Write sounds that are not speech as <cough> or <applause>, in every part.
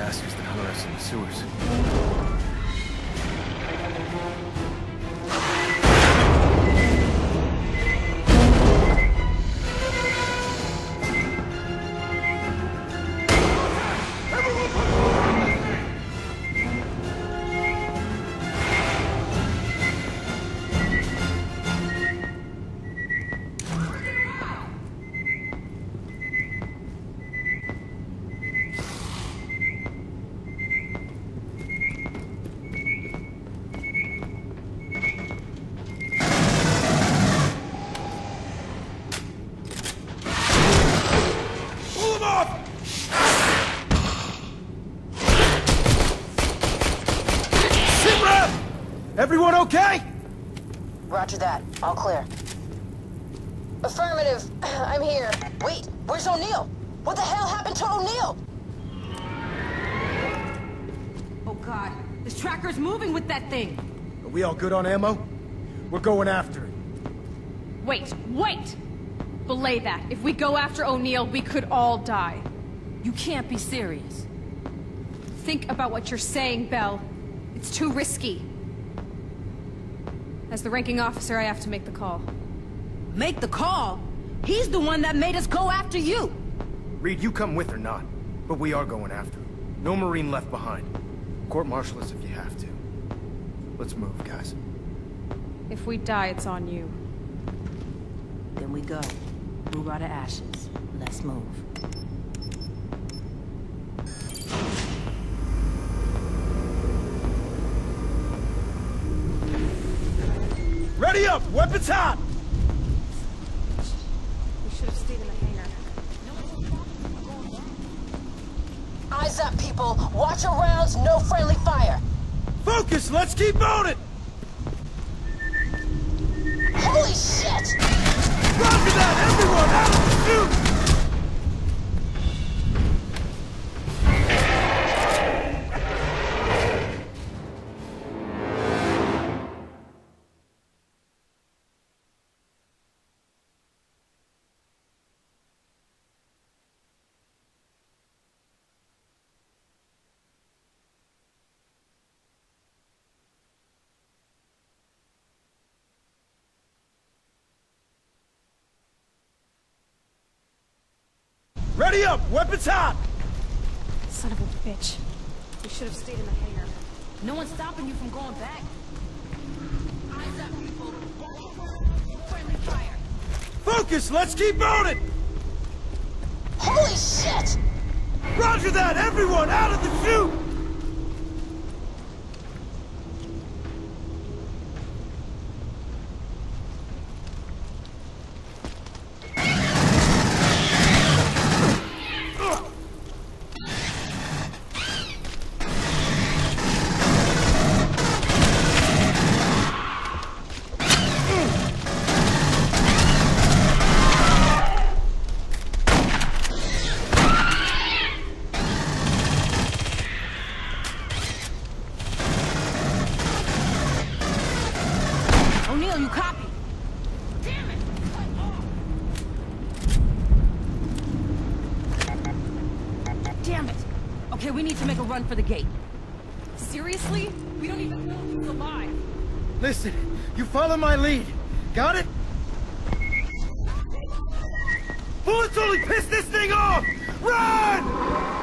bastards that hung us in the sewers. Okay? Roger that. All clear. Affirmative. <clears throat> I'm here. Wait, where's O'Neal? What the hell happened to O'Neal? Oh god, this tracker's moving with that thing! Are we all good on ammo? We're going after it. Wait, wait! Belay that. If we go after O'Neal, we could all die. You can't be serious. Think about what you're saying, Bell. It's too risky. As the ranking officer, I have to make the call. Make the call? He's the one that made us go after you! Reed, you come with or not, but we are going after him. No Marine left behind. Court-martial us if you have to. Let's move, guys. If we die, it's on you. Then we go. Move out of ashes. Let's move. Ready up! Weapons hot! We should have stayed in the hangar. Eyes up, people. Watch your rounds, no friendly fire. Focus! Let's keep moving! Holy shit! Roger that! Everyone out of Ready up! Weapons hot! Son of a bitch. We should have stayed in the hangar. No one's stopping you from going back. Eyes up, people. Friendly fire. Focus! Let's keep moving! Holy shit! Roger that! Everyone out of the chute! Okay, we need to make a run for the gate. Seriously? We don't even know who's alive. Listen, you follow my lead. Got it? Bullets only piss this thing off! Run!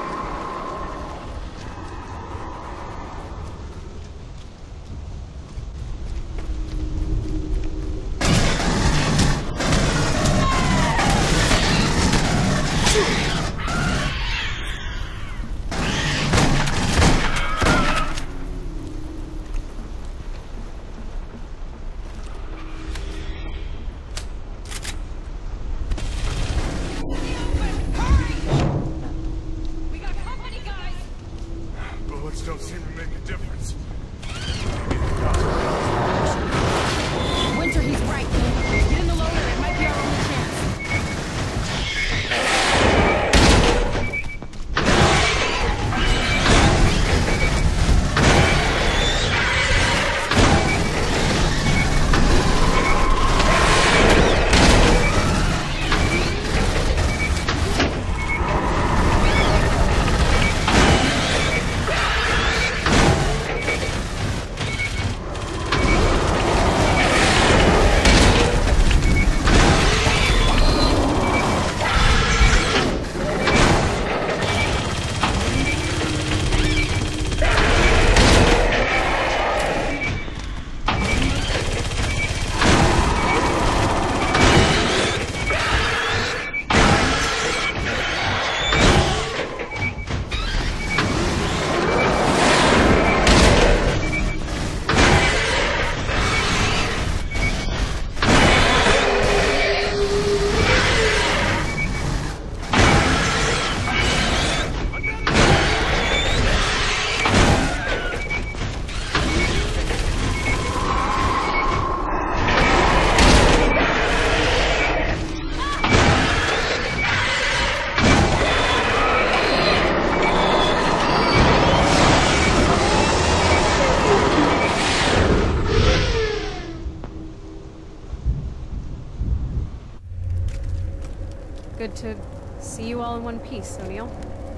See you all in one piece, O'Neal.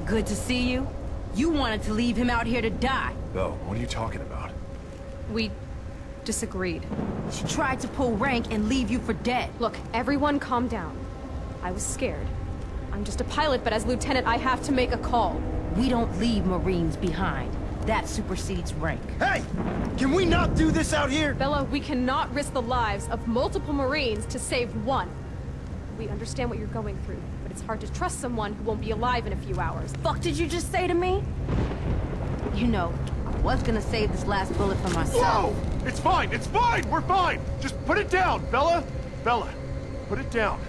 Good to see you. You wanted to leave him out here to die. Oh, what are you talking about? We disagreed. She tried to pull rank and leave you for dead. Look, everyone calm down. I was scared. I'm just a pilot, but as lieutenant, I have to make a call. We don't leave Marines behind. That supersedes rank. Hey! Can we not do this out here? Bella, we cannot risk the lives of multiple Marines to save one. We understand what you're going through, but it's hard to trust someone who won't be alive in a few hours. Fuck did you just say to me? You know, I was gonna save this last bullet for myself. Whoa! It's fine, it's fine, we're fine! Just put it down, Bella! Bella, put it down.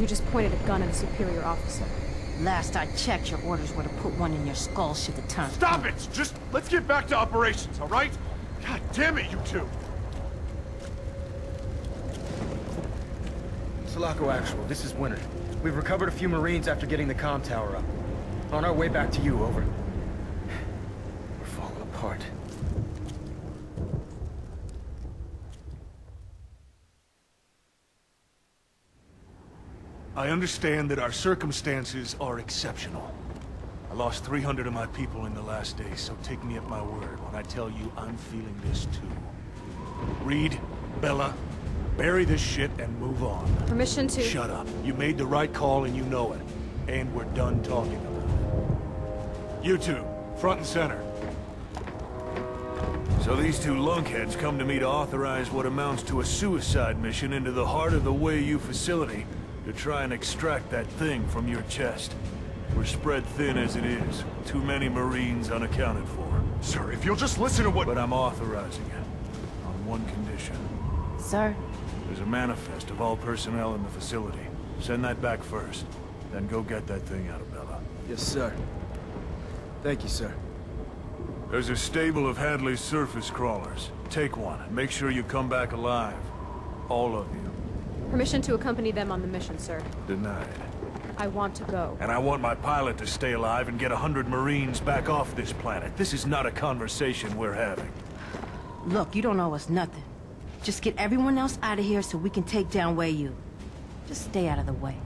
You just pointed a gun at a superior officer. Last I checked, your orders were to put one in your skull should the time Stop it! Just, let's get back to operations, all right? God damn it, you two! Sulaco Actual, this is Winter. We've recovered a few Marines after getting the comm tower up. On our way back to you, over. We're falling apart. I understand that our circumstances are exceptional. I lost 300 of my people in the last days, so take me at my word when I tell you I'm feeling this too. Reed, Bella, bury this shit and move on. Permission to... Shut up. You made the right call and you know it. And we're done talking about it. You two, front and center. So these two lunkheads come to me to authorize what amounts to a suicide mission into the heart of the Wey-Yu facility to try and extract that thing from your chest. We're spread thin as it is. Too many Marines unaccounted for. Sir, if you'll just listen to what... But I'm authorizing it. On one condition. Sir, There's a manifest of all personnel in the facility. Send that back first. Then go get that thing out of Bella. Yes, sir. Thank you, sir. There's a stable of Hadley's surface crawlers. Take one. and Make sure you come back alive. All of you. Permission to accompany them on the mission, sir. Denied. I want to go. And I want my pilot to stay alive and get a hundred Marines back off this planet. This is not a conversation we're having. look, you don't owe us nothing. Just get everyone else out of here so we can take down Wey-Yu. Just stay out of the way.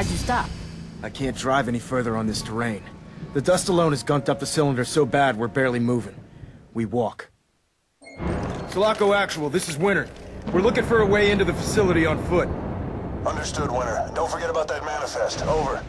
Why'd you stop? I can't drive any further on this terrain. The dust alone has gunked up the cylinder so bad we're barely moving. We walk. Sulaco Actual, this is Winter. We're looking for a way into the facility on foot. Understood, Winter. Don't forget about that manifest. Over.